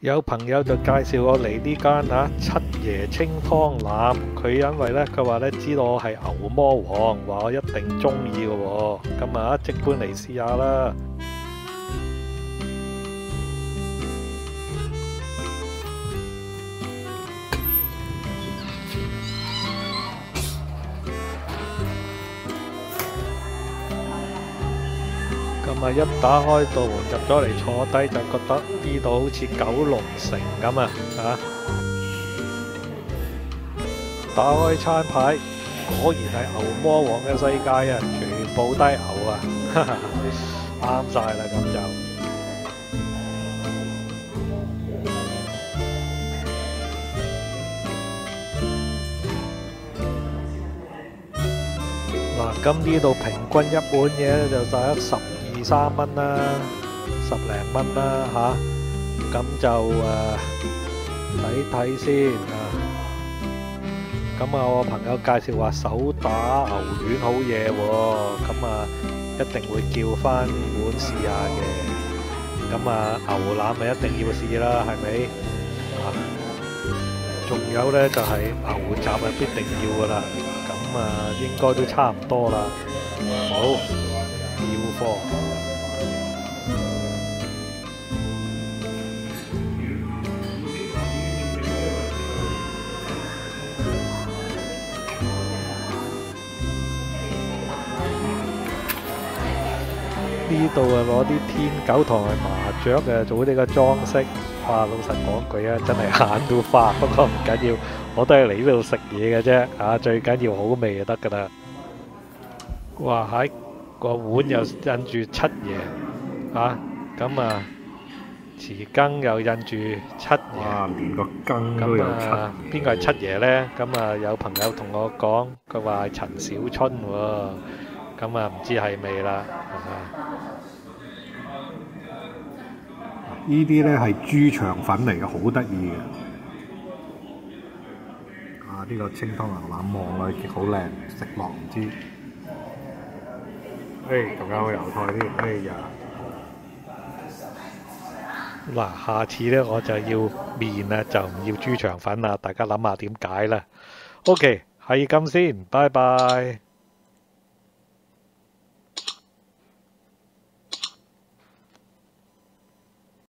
有朋友就介紹我嚟呢間啊七爺清湯腩，佢因為呢，佢話呢知道我係牛魔王，話我一定中意嘅喎，咁啊即管嚟試下啦。咁啊！一打開道門入咗嚟坐低，就覺得呢度好似九龍城咁啊！嚇，打開餐牌，果然係牛魔王嘅世界啊！全部都牛啊！啱晒啦，咁就。嗱，咁呢度平均一碗嘢就就一十三蚊啦，十零蚊啦吓，咁就誒睇睇先啊。咁啊，我朋友介紹話手打牛丸好嘢喎，咁啊一定會叫翻碗試下嘅。咁啊，牛腩咪一定要試啦，係咪？啊，仲有呢就係牛雜啊，必定要噶啦。咁啊，應該都差唔多啦。好，呢度啊，攞啲天狗同埋麻雀嘅做呢個裝飾。哇，老實講句啊，真係眼都花。不過唔緊要，我都係嚟呢度食嘢嘅啫。啊，最緊要好味就得噶啦。哇，喺個碗又印住七爺，啊，咁啊，匙羹又印住七爺。哇！連個羹都有七邊個係七爺咧？咁啊，有朋友同我講，佢話係陳小春喎。咁啊，唔知係未啦。啊呢啲咧係豬腸粉嚟嘅，好得意嘅。啊！呢、個清湯牛腩望落去好靚，食落唔知。誒，仲有油菜添，哎呀！嗱，下次咧，我就要面啦，就唔要豬腸粉啦。大家諗下點解啦？OK，係咁先，拜拜。